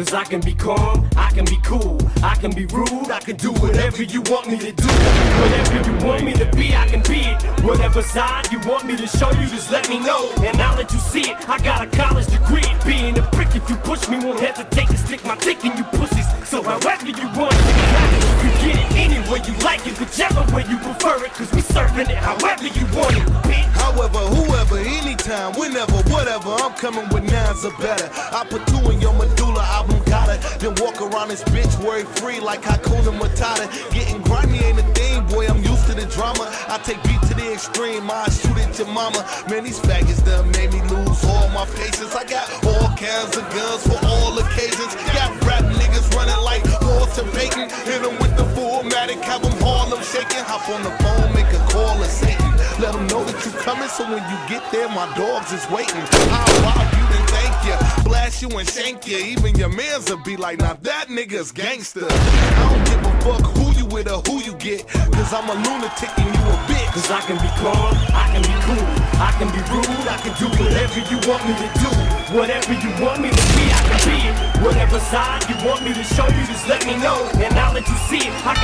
Cause I can be calm, I can be cool, I can be rude, I can do whatever you want me to do. Whatever you want me to be, I can be it. Whatever side you want me to show you, just let me know. And I'll let you see it. I got a college degree. Being a prick, if you push me, won't hesitate to stick my dick in you pussies. So however you want it, you get it any way you like it, whichever way you prefer it. Cause we serving it however you want it, bitch. However, whoever, anytime, whenever, whatever, I'm coming with nines or better. I put two in your medulla oblongata, around this bitch worry free like Hakuna Matata. Getting grimy ain't a thing, boy, I'm used to the drama. I take beat to the extreme, I shoot at your mama. Man, these faggots done made me lose all my patience. I got all kinds of guns for all occasions. Got rap niggas running like Walter Payton. Hit 'em with the full-matic, have 'em Harlem shaking. Hop on the phone, make a call to Satan. Coming, so when you get there, my dogs is waiting. I'll rob you, then thank you. Blast you and shank you. Even your mans will be like, now that nigga's gangster. I don't give a fuck who you with or who you get. Cause I'm a lunatic and you a bitch. Cause I can be calm, I can be cool, I can be rude, I can do whatever you want me to do. Whatever you want me to be, I can be it. Whatever side you want me to show you, just let me know. And I'll let you see it. I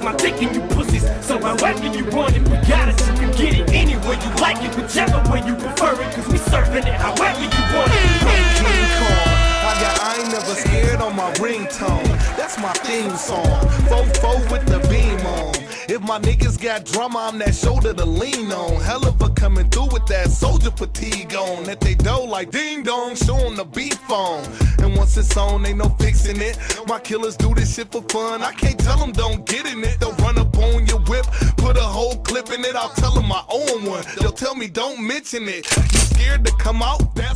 stick my dick in you pussies. So however you want it, we got it. You can get it any way you like it, whichever way you prefer it. Cause we serving it however you want it. King Kong. I got I ain't never scared on my ringtone. That's my theme song. Fofo with the beam. If my niggas got drama, I'm that shoulder to lean on. Hell of a coming through with that soldier fatigue on. That they dough like ding dong, show 'em the beef on. And once it's on, ain't no fixing it. My killers do this shit for fun. I can't tell them don't get in it. They'll run up on your whip, put a whole clip in it. I'll tell them I own one. They'll tell me don't mention it. You scared to come out? That's